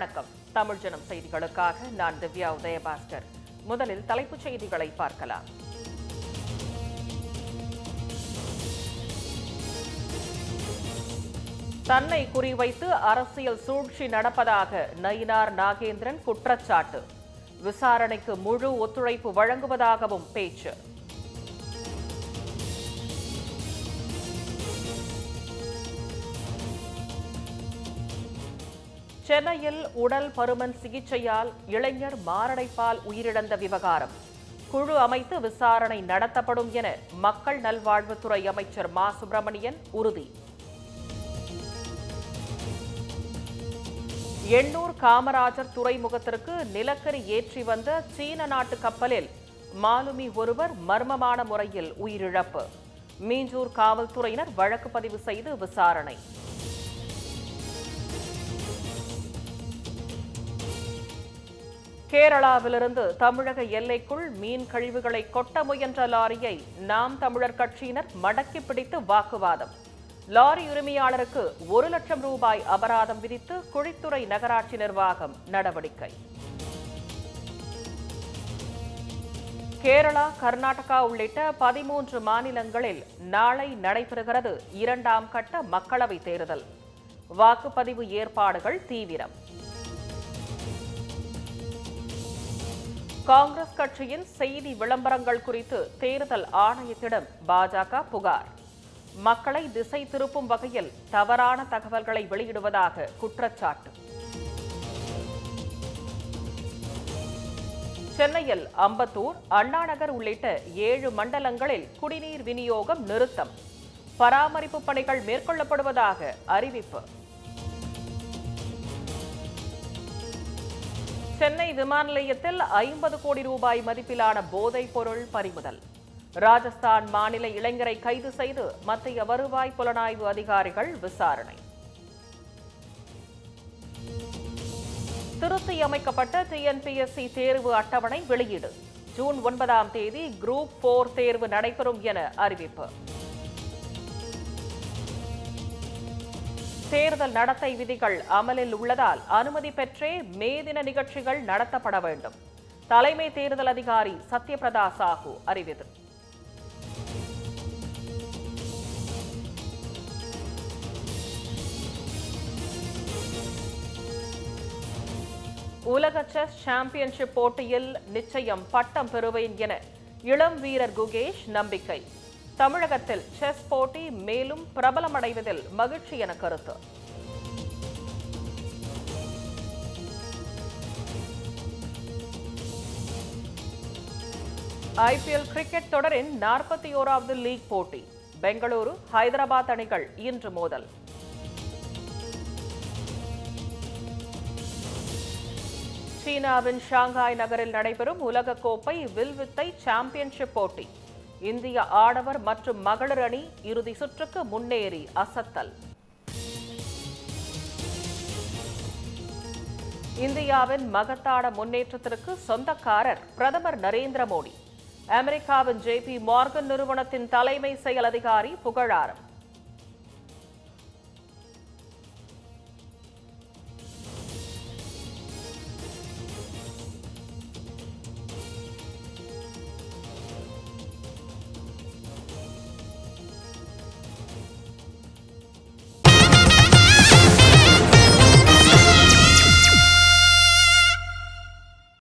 வணக்கம். தமிழ் ஜனம் செய்திகளுக்காக நான் திவ்யா உதயபாஸ்கர். முதலில் தலைப்புச் செய்திகளை பார்க்கலாம். தன்னை குறிவைத்து அரசியல் சூழ்ச்சி நடப்பதாக நயினார் நாகேந்திரன் குற்றச்சாட்டு. விசாரணைக்கு முழு ஒத்துழைப்பு வழங்குவதாகவும் பேச்சு. சென்னையில் உடல் பருமன் சிகிச்சையால் இளைஞர் மாரடைப்பால் உயிரிழந்த விவகாரம். குழு அமைத்து விசாரணை நடத்தப்படும் என மக்கள் நல்வாழ்வுத்துறை அமைச்சர் மா. சுப்பிரமணியன் உறுதி. எண்ணூர் காமராஜர் துறைமுகத்திற்கு நிலக்கரி ஏற்றி வந்த சீன நாட்டு கப்பலில் மாலுமி ஒருவர் மர்மமான முறையில் உயிரிழப்பு. மீஞ்சூர் காவல்துறையினர் வழக்கு பதிவு செய்து விசாரணை. கேரளாவிலிருந்து தமிழக எல்லைக்குள் மீன் கழிவுகளை கொட்ட முயன்ற லாரியை நாம் தமிழர் கட்சியினர் மடக்கி பிடித்து வாக்குவாதம். லாரி உரிமையாளருக்கு ஒரு லட்சம் ரூபாய் அபராதம் விதித்து குழித்துறை நகராட்சி நிர்வாகம் நடவடிக்கை. கேரளா கர்நாடகா உள்ளிட்ட பதிமூன்று மாநிலங்களில் நாளை நடைபெறுகிறது இரண்டாம் கட்ட மக்களவைத் தேர்தல். வாக்குப்பதிவு ஏற்பாடுகள் தீவிரம். காங்கிரஸ் கட்சியின் செய்தி விளம்பரங்கள் குறித்து தேர்தல் ஆணையத்திடம் பாஜக புகார். மக்களை திசை திருப்பும் வகையில் தவறான தகவல்களை வெளியிடுவதாக குற்றச்சாட்டு. சென்னையில் அம்பத்தூர் அண்ணாநகர் உள்ளிட்ட ஏழு மண்டலங்களில் குடிநீர் விநியோகம் நிறுத்தம். பராமரிப்பு பணிகள் மேற்கொள்ளப்படுவதாக அறிவிப்பு. சென்னை விமான நிலையத்தில் ஐம்பது கோடி ரூபாய் மதிப்பிலான போதைப் பொருள் பறிமுதல். ராஜஸ்தான் மாநில இளைஞரை கைது செய்து மத்திய வருவாய் புலனாய்வு அதிகாரிகள் விசாரணை. திருத்தி அமைக்கப்பட்ட டிஎன்பிஎஸ்சி தேர்வு அட்டவணை வெளியீடு. ஜூன் ஒன்பதாம் தேதி குரூப் போர் தேர்வு நடைபெறும் என அறிவிப்பு. தேர்தல் நடத்தை விதிகள் அமலில் உள்ளதால் அனுமதி பெற்றே மே தின நிகழ்ச்சிகள் நடத்தப்பட வேண்டும். தலைமை தேர்தல் அதிகாரி சத்யபிரதா சாஹூ அறிவித்து உலக செஸ் சாம்பியன்ஷிப் போட்டியில் நிச்சயம் பட்டம் பெறுவேன் என இளம் வீரர் குகேஷ் நம்பிக்கை. தமிழகத்தில் செஸ் போட்டி மேலும் பிரபலமடைவதில் மகிழ்ச்சி என கருத்து. ஐபிஎல் கிரிக்கெட் தொடரின் நாற்பத்தி ஓராவது லீக் போட்டி. பெங்களூரு ஹைதராபாத் அணிகள் இன்று மோதல். சீனாவின் ஷாங்காய் நகரில் நடைபெறும் உலகக்கோப்பை வில்வித்தை சாம்பியன்ஷிப் போட்டி. இந்திய ஆடவர் மற்றும் மகளிர் அணி இறுதி சுற்றுக்கு முன்னேறி அசத்தல். இந்தியாவின் மகத்தான முன்னேற்றத்திற்கு சொந்தக்காரர் பிரதமர் நரேந்திர மோடி. அமெரிக்காவின் ஜேபி மார்கன் நிறுவனத்தின் தலைமை செயல் அதிகாரி புகழாரம்.